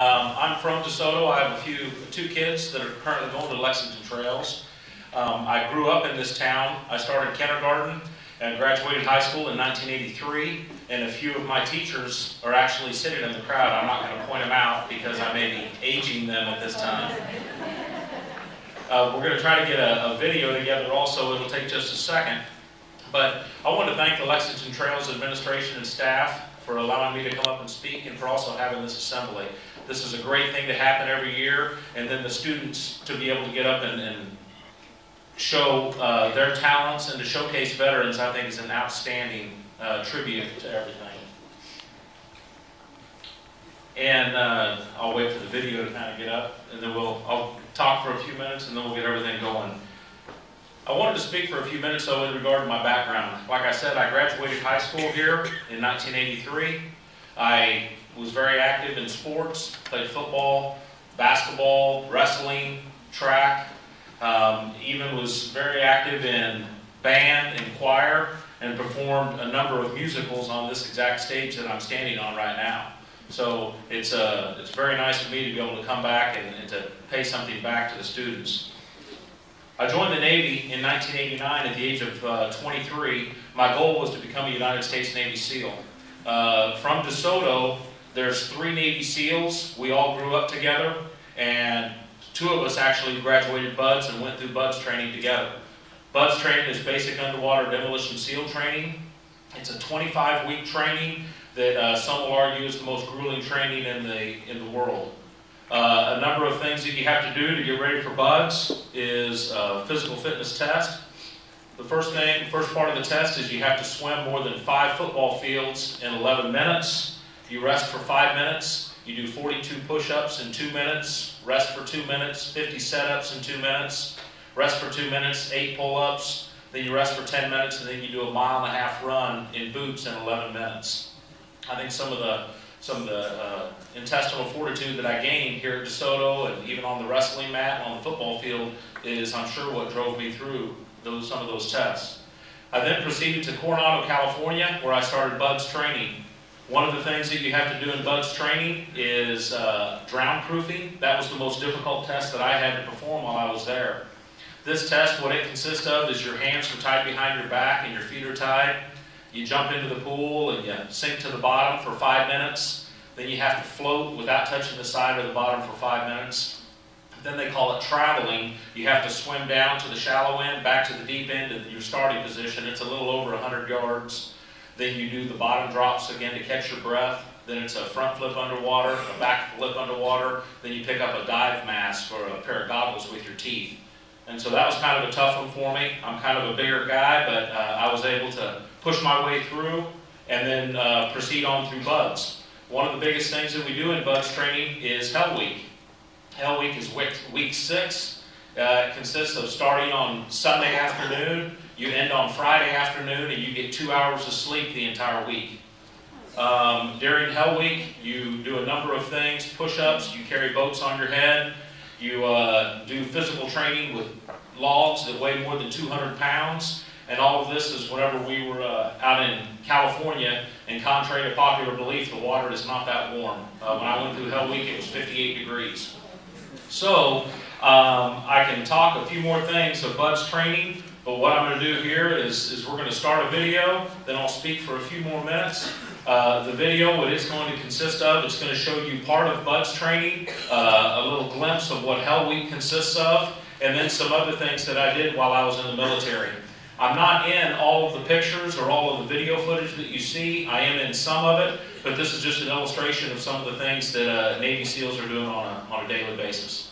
Um, I'm from DeSoto. I have a few, two kids that are currently going to Lexington Trails. Um, I grew up in this town. I started kindergarten and graduated high school in 1983. And a few of my teachers are actually sitting in the crowd. I'm not going to point them out because I may be aging them at this time. Uh, we're going to try to get a, a video together also. It'll take just a second. But I want to thank the Lexington Trails administration and staff for allowing me to come up and speak and for also having this assembly. This is a great thing to happen every year, and then the students to be able to get up and, and show uh, their talents and to showcase veterans, I think is an outstanding uh, tribute to everything. And uh, I'll wait for the video to kind of get up, and then we'll I'll talk for a few minutes, and then we'll get everything going. I wanted to speak for a few minutes, though, in regard to my background. Like I said, I graduated high school here in 1983. I was very active in sports, played football, basketball, wrestling, track, um, even was very active in band and choir, and performed a number of musicals on this exact stage that I'm standing on right now. So it's, uh, it's very nice for me to be able to come back and, and to pay something back to the students. I joined the Navy in 1989 at the age of uh, 23. My goal was to become a United States Navy SEAL. Uh, from DeSoto, there's three Navy SEALs. We all grew up together, and two of us actually graduated BUDS and went through BUDS training together. BUDS training is basic underwater demolition SEAL training. It's a 25-week training that uh, some will argue is the most grueling training in the, in the world. Uh, a number of things that you have to do to get ready for BUDS is a physical fitness test. The first thing, first part of the test is you have to swim more than five football fields in 11 minutes. You rest for five minutes. You do 42 push-ups in two minutes. Rest for two minutes. 50 set-ups in two minutes. Rest for two minutes. Eight pull-ups. Then you rest for 10 minutes, and then you do a mile and a half run in boots in 11 minutes. I think some of the some of the uh, intestinal fortitude that I gained here at DeSoto and even on the wrestling mat and on the football field is, I'm sure, what drove me through those, some of those tests. I then proceeded to Coronado, California, where I started BUDS training. One of the things that you have to do in BUDS training is uh, drown proofing. That was the most difficult test that I had to perform while I was there. This test, what it consists of is your hands are tied behind your back and your feet are tied. You jump into the pool and you sink to the bottom for five minutes. Then you have to float without touching the side or the bottom for five minutes. Then they call it traveling. You have to swim down to the shallow end, back to the deep end of your starting position. It's a little over 100 yards. Then you do the bottom drops again to catch your breath. Then it's a front flip underwater, a back flip underwater. Then you pick up a dive mask or a pair of goggles with your teeth. And so that was kind of a tough one for me. I'm kind of a bigger guy, but uh, I was able to push my way through and then uh, proceed on through BUDS. One of the biggest things that we do in BUDS training is Hell Week. Hell Week is week, week six. Uh, it consists of starting on Sunday afternoon you end on Friday afternoon and you get two hours of sleep the entire week. Um, during Hell Week, you do a number of things, push-ups, you carry boats on your head, you uh, do physical training with logs that weigh more than 200 pounds, and all of this is whenever we were uh, out in California, and contrary to popular belief, the water is not that warm. Uh, when I went through Hell Week, it was 58 degrees. So, um, I can talk a few more things of BUDS training, but what I'm going to do here is, is we're going to start a video, then I'll speak for a few more minutes. Uh, the video, what it's going to consist of, it's going to show you part of BUDS training, uh, a little glimpse of what Hell Week consists of, and then some other things that I did while I was in the military. I'm not in all of the pictures or all of the video footage that you see. I am in some of it, but this is just an illustration of some of the things that uh, Navy SEALs are doing on a, on a daily basis.